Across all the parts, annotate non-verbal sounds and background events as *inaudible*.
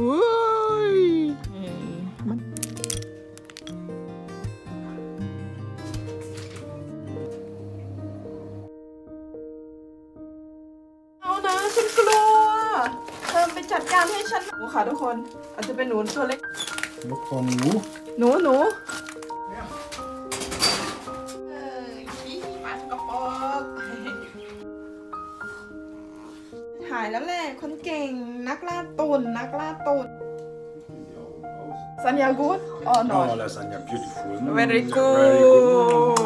อุ้ยเอ้ยมันเอานะฉันกลัวเธอไปจัดการให้ฉันหนูค่ะทุกคน อาจจะเป็นหนูตัวเล็ก Nog van hoe? หนู หนูเสัญญากูดอ๋อนอ Oh, lasagna, beautiful. Mm, very Very good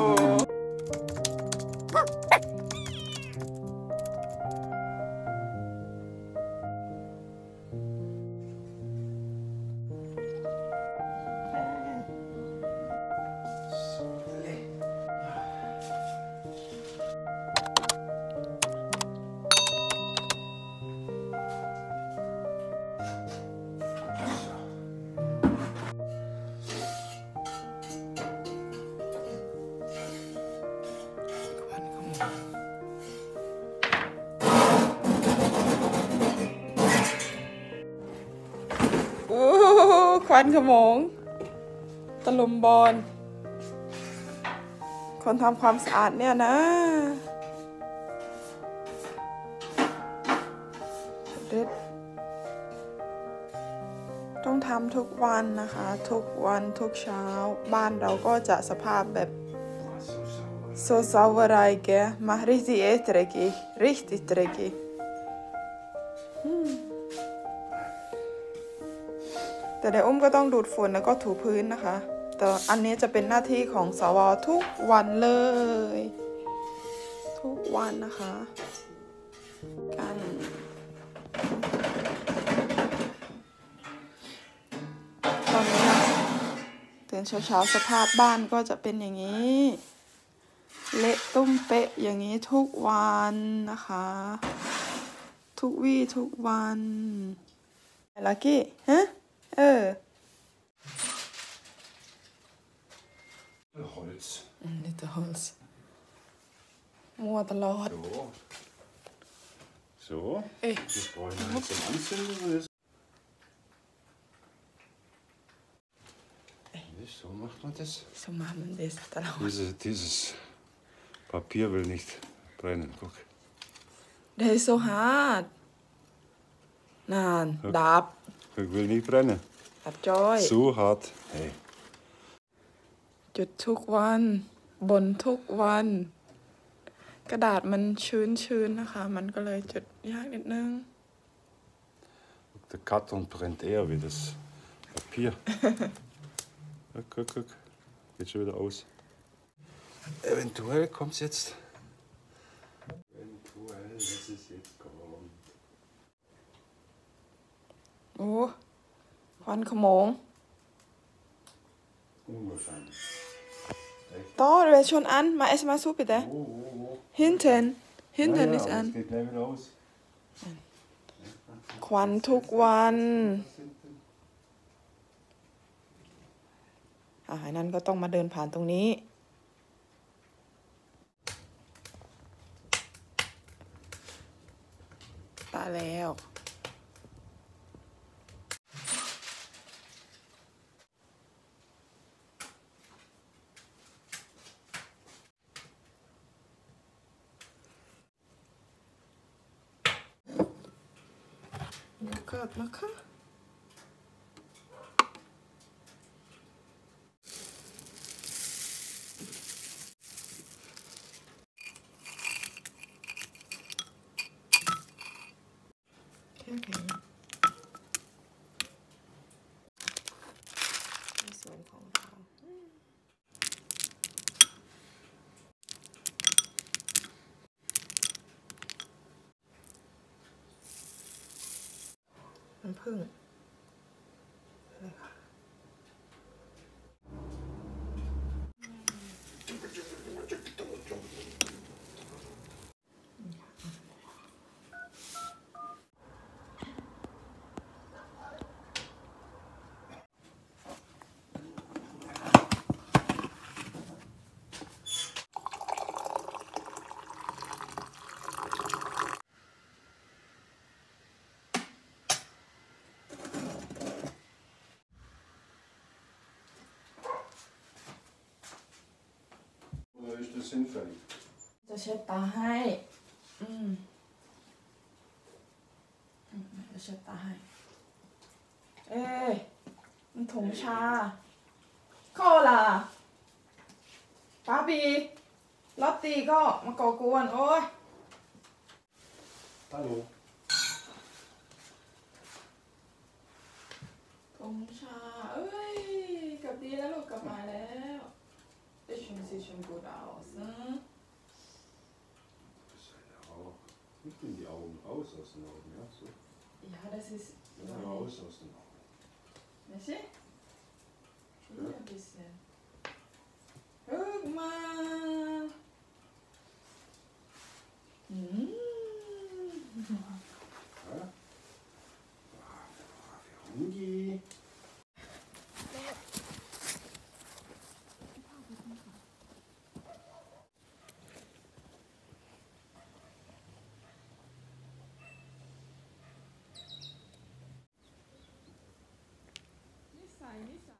อ้ควันขโมงตะลุมบอล คนทำความสะอาดเนี่ยนะเด็ดต้องทำทุกวันนะคะ ทุกวันทุกเช้า บ้านเราก็จะสภาพแบบ so sauber gell mach richtig eh dreckig richtig dreckig แต่เดี๋ยวอุ้มก็ต้องดูดฝุ่นแล้วก็ถูพื้นนะคะ แต่อันนี้จะเป็นหน้าที่ของสวทุกวันเลย ทุกวันนะคะกันตอนนี้นะตื่นเช้าๆสภาพบ้านก็จะเป็นอย่างนี้เละตุ้มเป๊ะอย่างนี้ทุกวันนะคะ ทุกวี่ทุกวันลักกี้ฮะ เออ Holz. Lite Holz มัวตลอด So. So. Ey. Das brauchen wir jetzt zum Anzünden. oder ist- Nicht, So macht man das. so machen wir das ตลอด Diese, dieses Papier will nicht brennen. Guck. Das ist so hart นานดับ Ich will nicht brennen. ดับจอย So hart. Hey. จุดทุกวัน บนทุกวัน กระดาษมันชื้นๆนะคะ มันก็เลยจุดยากนิดนึง Der Karton brennt eher wie das Papier. guck, guck, guck. Geht schon wieder aus. Eventuell kommt es jetzt. อ้ควันขโมง Unwahrscheinlich. Da, du bist schon an. Mal erst mal so bitte. Oh, oh, oh. Hinten. Hinten Ja, ja, ist aber an. Es geht gleich wieder aus. ควันทุกวันอ่าไอ้นั้นก็ต้องมาเดินผ่านตรงนี้ ตายแล้ว เกิดมาค่ะ แค่แข็งในส่วนของเขาน้ำผึ้งเลยค่ะ เ ist hinfällig. จะเช็ดตาให้ อืมอืมจะเช็ดตาให้ เอ้ยมั นถุงชาโคลาป้าบีลอตตีก็มาก่อกวนโอ้ย Hallo. ถุงชา เอ้ยกลับดีแล้วลูกกลับมาแล้วเอ้ยชมซีชมกูดเอาซะ Seine Augen. Nicht in die Augen, raus aus den Augen, ja? So. Ja, das ist Ja, raus aus den Augen. Welche? Hier ein bisschen. Guck mal. Mm. Ja? Brave, brave Hungi. Nissan, Nissan.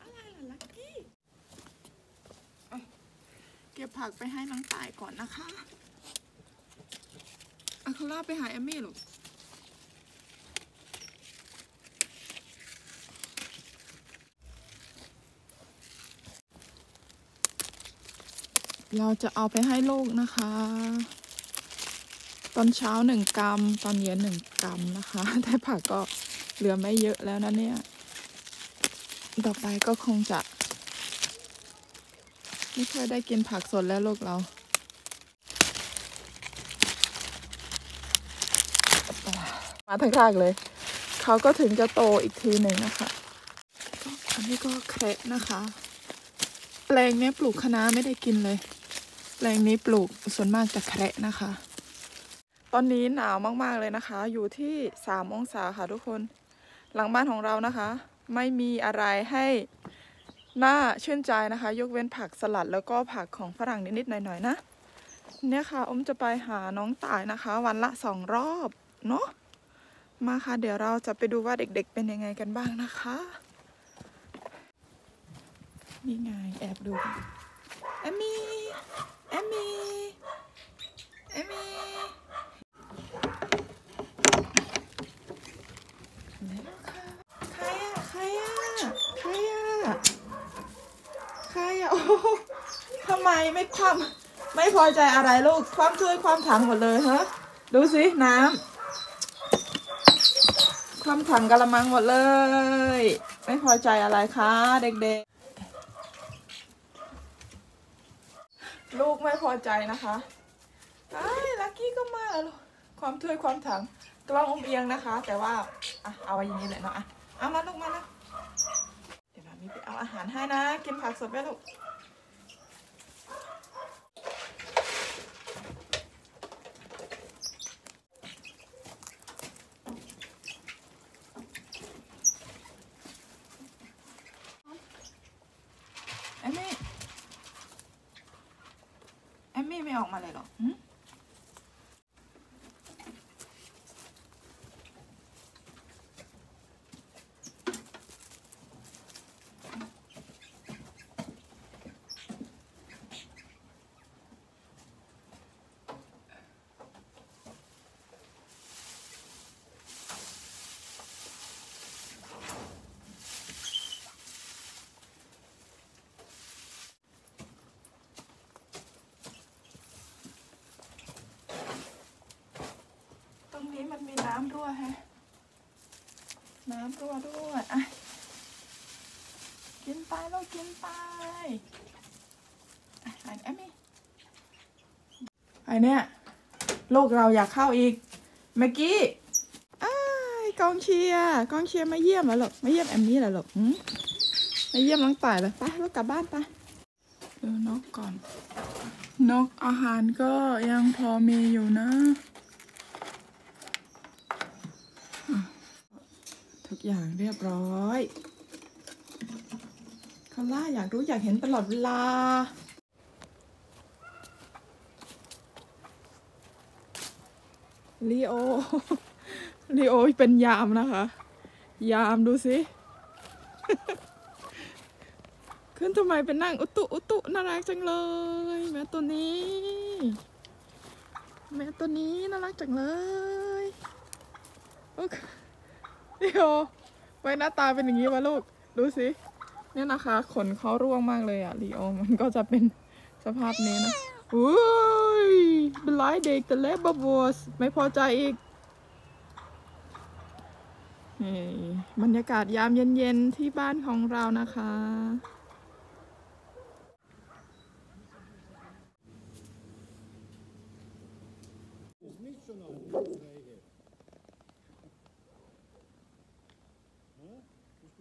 อะไรล่ะลักกี้เอ้ยเก็บ ผักไปให้น้องตายก่อนนะคะอาคาร่าไปหาเอมมี่ลูกเราจะเอาไปให้ลูกนะคะ ตอนเช้าหนึ่งกรัม ตอนเย็นหนึ่งกรัมนะคะ แต่ผักก็เหลือไม่เยอะแล้วนะเนี่ย ต่อไปก็คงจะ ไม่ค่อยได้กินผักสดแล้วลูกเรามาทั้งรากเลย เขาก็ถึงจะโตอีกทีหนึ่งนะคะ อันนี้ก็แคระนะคะ แปลงนี้ปลูกคะน้าไม่ได้กินเลย แปลงนี้ปลูกส่วนมากจะแคระนะคะ ตอนนี้หนาวมากๆเลยนะคะ อยู่ที่สามองศาค่ะทุกคน หลังบ้านของเรานะคะ ไม่มีอะไรให้ น่าชื่นใจนะคะ ยกเว้นผักสลัดแล้วก็ผักของฝรั่งนิดๆหน่อยๆนะ เนี่ยค่ะอมจะไปหาน้องตายนะคะ วันละสองรอบเนาะมาค่ะ เดี๋ยวเราจะไปดูว่าเด็กๆเป็นยังไงกันบ้างนะคะ นี่ไงแอบดูกันเอมมี่เอมมี่เอมมี่แล้วค่ะใครอะใครอะใครอะใครอะ โอ้ทำไมไม่ความไม่พอใจอะไรลูก ความช่วยความถังหมดเลยฮะดูสิน้ำความถังกะละมังหมดเลย ไม่พอใจอะไรคะเด็กๆ ลูกไม่พอใจนะคะไอ้ลักกี้ก็มาแล้วลูกความถ้วยความถังกล้องอมเอียงนะคะ แต่ว่าอะเอาไว้อย่างนี้เลยเนาะอะเอามาลูกมานะเดี๋ยวมามีไปเอาหารให้นะ กินผักสดไหมลูกเอมมี่เอมมี่ไม่ออกมาเลยหรอ นี้มันมีน้ำรั่วแฮะ น้ำรั่วด้วยอะกินไปลูกกินไปอะอันเอมมี่ไอเนี่ยลูกเราอยากเข้าอีก เมื่อกี้อ้กองเชียร์กองเชียร์มาเยี่ยมแล้วหรอกมาเยี่ยมแอมมี่แล้วหรอกหืมมาเยี่ยมน้องต่ายเลยไปลูกกลับบ้านไปดูนกก่อน นกอาหารก็ยังพอมีอยู่นะ อย่างเรียบร้อยคาร่าอยากรู้อยากเห็นตลอดเวลา ลีโอ ลีโอเป็นยามนะคะ ยามดูสิ ขึ้นทำไมเป็นนั่งอุตุอุตุน่ารักจังเลย แม่ตัวนี้ แม่ตัวนี้น่ารักจังเลย โอ๊ย ลีโอไว้หน้าตาเป็นอย่างนี้วะลูก ดูสิ เนี่ยนะคะ ขนเขาร่วงมากเลยอะลีโอ มันก็จะเป็นสภาพนี้นะอุ้ยเป็นไรเด็กแต่เล็บบวสไม่พอใจอีก นี่บรรยากาศยามเย็นๆที่บ้านของเรานะคะ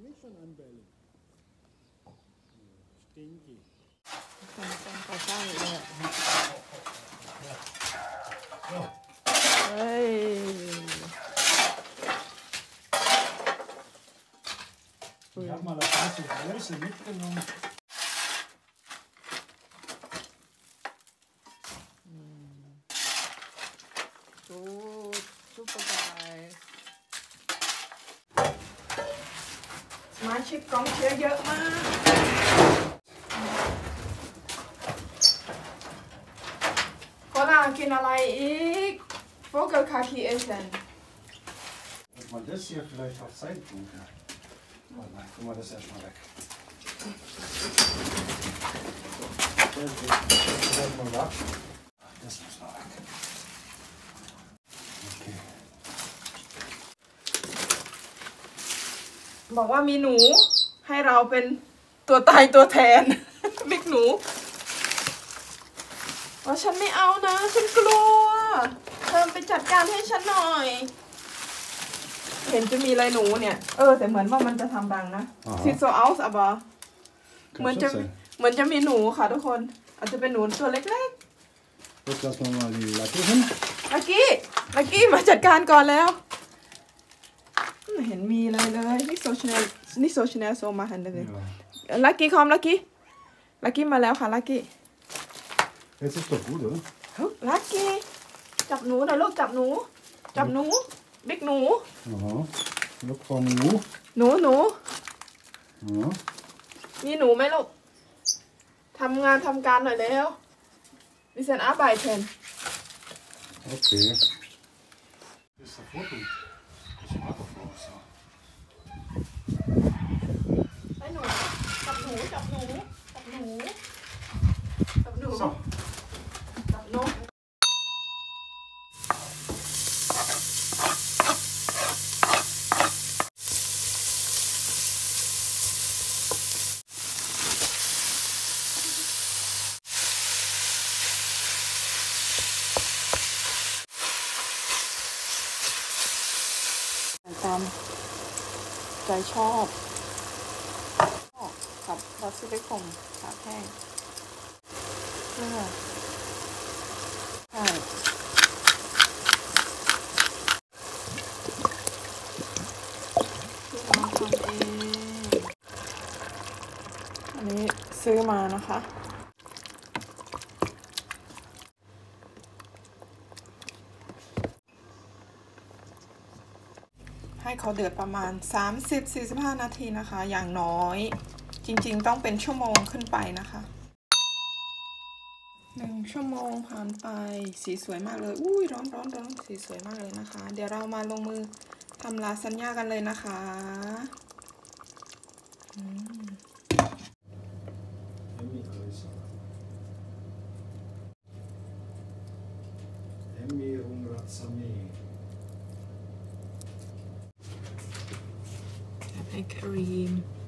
Nicht schon anbellen. Stinky. คนคนก่อสร้างเลยอะเฮ้ย Ich habe mal eine ganze Größe mitgenommen. ชิกกองเชียร์เยอะมาก โคลากินอะไรอีกโฟกัสคาคีเอเซน Ob man das hier vielleicht auf sein tun kann. Oh nein, guck mal, das ist erstmal weg. Das ist erstmal weg. บอกว่ามีหนูให้เราเป็นตัวตายตัวแทน บิ๊กหนูว่าฉันไม่เอานะ ฉันกลัว เธอไปจัดการให้ฉันหน่อย เห็นจะมีอะไรหนูเนี่ย เออ แต่เหมือนว่ามันจะทำรังนะอ่าฮะซิโซเอาส์อะบอ Kann เหมือน schon จะ sein. เหมือนจะมีหนูค่ะทุกคน อาจจะเป็นหนูตัวเล็ก Jetzt lassen wir mal die Latte hin. ๆลักกี้ลักกี้มาจัดการก่อนแล้ว ไม่เห็นมีอะไรเลยนี่โซชแนลนี่โซชแนลโซมาหันเลย Ja. ลักกี้คอมลักกี้ลักกี้มาแล้วค่ะลักกี้ Jetzt ist doch gut, oder? ลักกี้จับหนูหน่อยลูกจับหนู จับหนูบิ๊กหนู Aha. Look for nu. หนูหนู Ja. มีหนูไหมลูกทำงานทำการหน่อยแล้วดิฉันอาบายเทน Okay. Das ist der Foto. Das war doch was. ja. ให้หนูจับหนูจับหนูจับหนูจับหนู So. จับนก ตามใจ ชอบกับรสซิลิคมขาแห้งเพื่อใช่ที่เราทำเอง อันนี้ซื้อมานะคะ เขาเดือดประมาณ 30-45 นาทีนะคะ อย่างน้อย จริงๆ ต้องเป็นชั่วโมงขึ้นไปนะคะหนึ่งชั่วโมงผ่านไปสีสวยมากเลย อุ้ยร้อนร้อนร้อนสีสวยมากเลยนะคะ เดี๋ยวเรามาลงมือทำลาซานญ่ากันเลยนะคะ ให้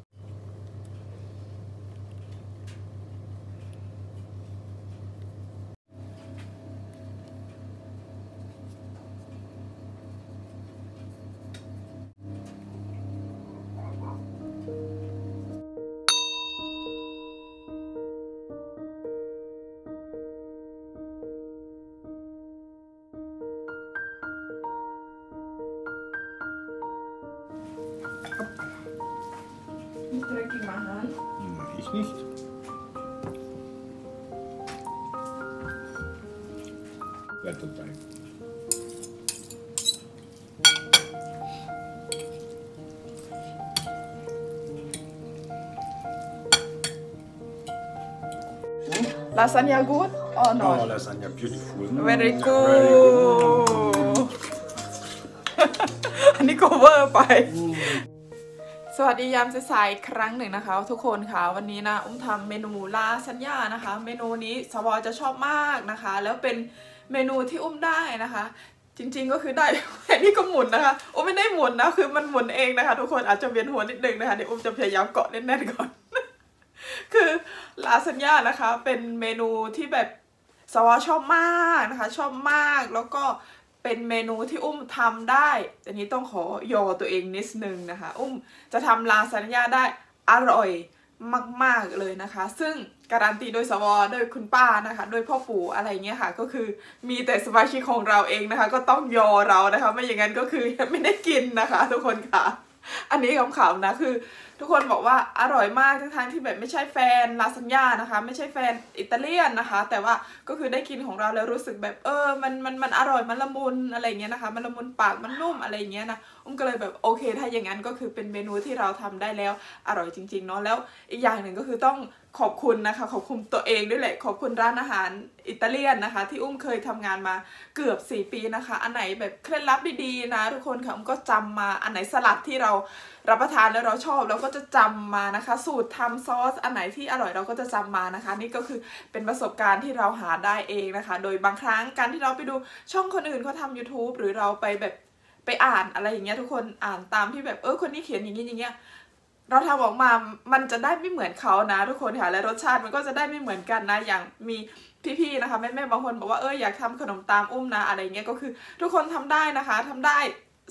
drinking my hand. Nein, ich nicht. Bleib dabei. Lasagna good or Oh, not? lasagna, beautiful. Very Very good อันนี้ cover ไป ส *laughs* วัสดียามสายๆอีกครั้งหนึ่งนะคะ ทุกคนค่ะวันนี้นะอุ้มทำเมนูลาสัญญานะคะ เมนูนี้สวอจะชอบมากนะคะ แล้วเป็นเมนูที่อุ้มได้นะคะ จริงๆก็คือได้อันนี้ก็หมุนนะคะอุ้มไม่ได้หมุนนะคือมันหมุนเองนะคะ ทุกคนอาจจะเวียนหัวนิดนึงนะคะเดี๋ยวอุ้มจะพยายามเกาะแน่นๆก่อน คือลาซานญ่านะคะ เป็นเมนูที่แบบสวอชอบมากนะคะ ชอบมากแล้วก็ เป็นเมนูที่อุ้มทำได้อันนี้ต้องขอยอตัวเองนิดนึงนะคะ อุ้มจะทำลาซานญ่าได้อร่อยมาก ๆ เลยนะคะ ซึ่งการันตีโดยสวอโดยคุณป้านะคะ โดยพ่อปู่อะไรเงี้ยค่ะ ก็คือมีแต่สมาชิกของเราเองนะคะ ก็ต้องยอเรานะคะ ไม่อย่างนั้นก็คือไม่ได้กินนะคะ ทุกคนค่ะ อันนี้ขำๆนะคือ ทุกคนบอกว่าอร่อยมากทั้งๆที่แบบไม่ใช่แฟนลาซานญ่านะคะ ไม่ใช่แฟนอิตาเลียนนะคะ แต่ว่าก็คือได้กินของเราแล้วรู้สึกแบบเออมันมันมันอร่อยมันละมุนอะไรเงี้ยนะคะ มันละมุนปากมันนุ่มอะไรเงี้ยนะอุ้มก็เลยแบบโอเค ถ้าอย่างนั้นก็คือเป็นเมนูที่เราทำได้แล้วอร่อยจริงๆเนาะแล้วอีกอย่างหนึ่งก็คือต้องขอบคุณนะคะ ขอบคุณตัวเองด้วยแหละขอบคุณร้านอาหารอิตาเลียนนะคะ ที่อุ้มเคยทำงานมาเกือบ 4 ปีนะคะ อันไหนแบบเคล็ดลับดีๆนะทุกคนค่ะอุ้มก็จำมาอันไหนสลัดที่เรารับประทานแล้วเราชอบเราก็จะจำมานะคะ สูตรทำซอสอันไหนที่อร่อยเราก็จะจำมานะคะ นี่ก็คือเป็นประสบการณ์ที่เราหาได้เองนะคะ โดยบางครั้งการที่เราไปดูช่องคนอื่นเขาทำ YouTube หรือเราไปแบบ ไปอ่านอะไรอย่างเงี้ยทุกคนอ่านตามที่แบบเออคนนี้เขียนอย่างนี้อย่างเงี้ยเราทำออกมา มันจะได้ไม่เหมือนเขานะ ทุกคนค่ะ และรสชาติมันก็จะได้ไม่เหมือนกันนะ อย่างมีพี่ๆนะคะแม่ๆบางคนบอกว่าเอออยากทำขนมตามอุ้มนะอะไรเงี้ย ก็คือทุกคนทำได้นะคะทำได้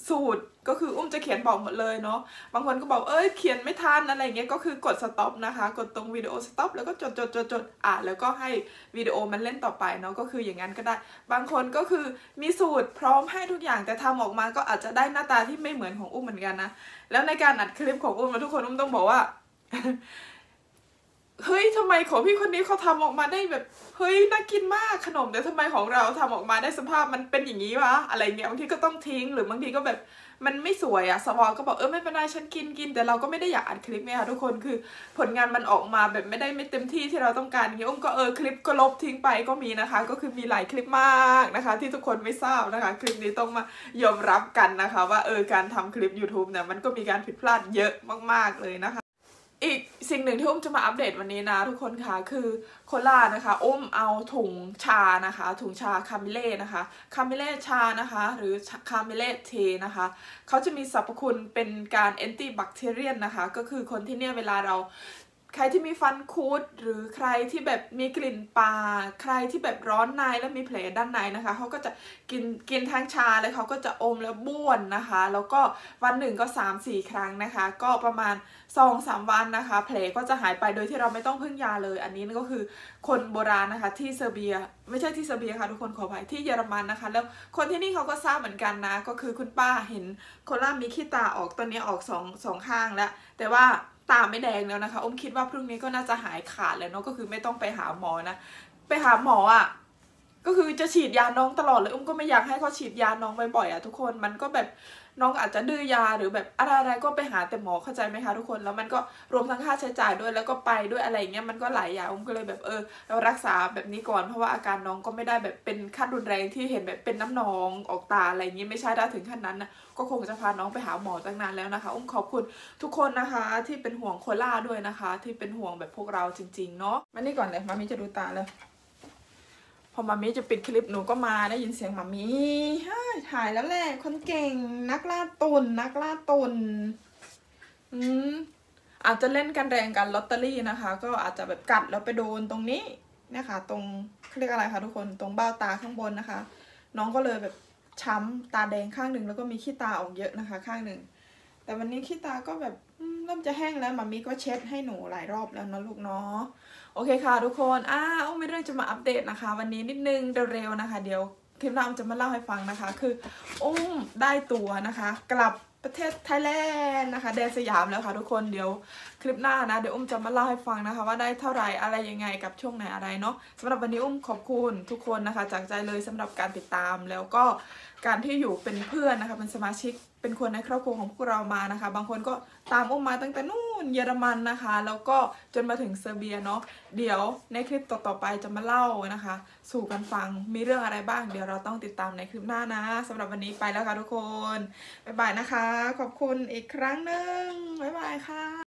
สูตรก็คืออุ้มจะเขียนบอกหมดเลยเนาะบางคนก็บอกเอ้ยเขียนไม่ทันอะไรเงี้ยก็คือกด stop นะคะ กดตรงวิดีโอ stop แล้วก็จดจดจดจดอะแล้วก็ให้วิดีโอมันเล่นต่อไปเนาะก็คืออย่างนั้นก็ได้ บางคนก็คือมีสูตรพร้อมให้ทุกอย่างแต่ทำออกมาก็อาจจะได้หน้าตาที่ไม่เหมือนของอุ้มเหมือนกันนะแล้วในการอัดคลิปของอุ้มอะทุกคนอุ้มต้องบอกว่า เฮ้ยทำไมของพี่คนนี้เขาทำออกมาได้แบบ เฮ้ยน่ากินมากขนมแต่ทำไมของเราทำออกมาได้สภาพมันเป็นอย่างนี้วะอะไรเงี้ยบางทีก็ต้องทิ้งหรือบางทีก็แบบมันไม่สวยอะสวอก็บอกเออไม่เป็นไรฉันกินกิน แต่เราก็ไม่ได้อยากอัดคลิปเนี่ยค่ะทุกคนคือผลงานมันออกมาแบบไม่ได้ไม่เต็มที่ที่เราต้องการอย่งเงี้ยอุ้มก็เออคลิปก็ลบทิ้งไปก็มีนะคะ ก็คือมีหลายคลิปมากนะคะ ที่ทุกคนไม่ทราบนะคะ คลิปนี้ต้องมายอมรับกันนะคะ ว่าเออการทำคลิป YouTube เนี่ยมันก็มีการผิดพลาดเยอะมากๆเลยนะคะ อีกสิ่งหนึ่งที่อุ้มจะมาอัปเดตวันนี้นะทุกคนค่ะคือโคลานะคะ อุ้มเอาถุงชานะคะ ถุงชา Kamille นะคะ Kamille ชานะคะ หรือ Kamillentee นะคะเขาจะมีสรรพคุณเป็นการ antibacterial นะคะ ก็คือคนที่เนี่ยเวลาเรา ใครที่มีฟันคุดหรือใครที่แบบมีกลิ่นปากใครที่แบบร้อนในแล้วมีแผลด้านในนะคะเขาก็จะกินกินทั้งชาเลยเขาก็จะอมแล้วบ้วนนะคะ แล้วก็วันหนึ่งก็ 3-4 ครั้งนะคะ ก็ประมาณ2-3วันนะคะ แผลก็จะหายไปโดยที่เราไม่ต้องพึ่งยาเลย อันนี้ก็คือคนโบราณนะคะที่เซอร์เบีย ไม่ใช่ที่เซอร์เบียค่ะทุกคนขออภัยที่เยอรมันนะคะ แล้วคนที่นี่เขาก็ทราบเหมือนกันนะ ก็คือคุณป้าเห็นโคล่ามีขี้ตาออกตอนนี้ออกสองสองข้างแล้วแต่ว่า ตาไม่แดงแล้วนะคะอมคิดว่าพรุ่งนี้ก็น่าจะหายขาดแล้วเนาะก็คือไม่ต้องไปหาหมอนะ ไปหาหมออะ ก็คือจะฉีดยาน้องตลอดเลยอุ้มก็ไม่อยากให้เขาฉีดยาน้องบ่อยๆอะทุกคนมันก็แบบน้องอาจจะดื้อยาหรือแบบอะไรๆก็ไปหาแต่หมอเข้าใจไหมคะทุกคนแล้วมันก็รวมทั้งค่าใช้จ่ายด้วยแล้วก็ไปด้วยอะไรเงี้ยมันก็หลายอย่างอุ้มก็เลยแบบเออเรารักษาแบบนี้ก่อนเพราะว่าอาการน้องก็ไม่ได้แบบเป็นขั้นรุนแรงที่เห็นแบบเป็นน้ำหนองออกตาอะไรอย่างงี้ไม่ใช่ถ้ถึงขั้นนั้นนะก็คงจะพาน้องไปหาหมอตั้งนานแล้วนะคะอุ้มขอบคุณทุกคนนะคะ ที่เป็นห่วงโคล่าด้วยนะคะ ที่เป็นห่วงแบบพวกเราจริงๆเนาะมานี่ก่อนเลยมามิจะดูตาเลย อมามีจะปิดคลิปหนูก็มาได้ยินเสียงมามีถ่ายแล้วแหละคนเก่ง นักล่าตุนนักล่าตุนอืมอาจจะเล่นกันแรงกันลอตเตอรี่นะคะ ก็อาจจะแบบกัดแล้วไปโดนตรงนี้นะคะ ตรงเรียกอะไรคะทุกคนตรงเบ้าตาข้างบนนะคะ น้องก็เลยแบบช้ำตาแดงข้างหนึ่งแล้วก็มีขี้ตาออกเยอะนะคะ ข้างหนึ่งแต่วันนี้ขี้ตาก็แบบเริ่มจะแห้งแล้วมามีก็เช็ดให้หนูหลายรอบแล้วนะลูกเนาะ โอเคค่ะทุกคนอ่าอุ้มมีเรื่องจะมาอัปเดตนะคะ วันนี้นิดนึงเร็วๆนะคะ เดี๋ยวคลิปหน้าอุ้มจะมาเล่าให้ฟังนะคะ คืออุ้มได้ตัวนะคะ กลับประเทศไทยแลนด์นะคะแดนสยามแล้วค่ะทุกคนเดี๋ยวคลิปหน้านะเดี๋ยวอุ้มจะมาเล่าให้ฟังนะคะ ว่าได้เท่าไหร่อะไรยังไงกับช่วงไหนอะไรเนาะสำหรับวันนี้อุ้มขอบคุณทุกคนนะคะ จากใจเลยสำหรับการติดตามแล้วก็ การที่อยู่เป็นเพื่อนนะคะเป็นสมาชิกเป็นคนในครอบครัวของพวกเรามานะคะ บางคนก็ตามอุ้มมาตั้งแต่นู่นเยอรมันนะคะ แล้วก็จนมาถึงเซอร์เบียเนาะเดี๋ยวในคลิปต่อๆไปจะมาเล่านะคะ สู่กันฟังมีเรื่องอะไรบ้าง เดี๋ยวเราต้องติดตามในคลิปหน้านะสำหรับวันนี้ไปแล้วค่ะทุกคนบ๊ายบายนะคะ ขอบคุณอีกครั้งหนึ่งบ๊ายบายค่ะ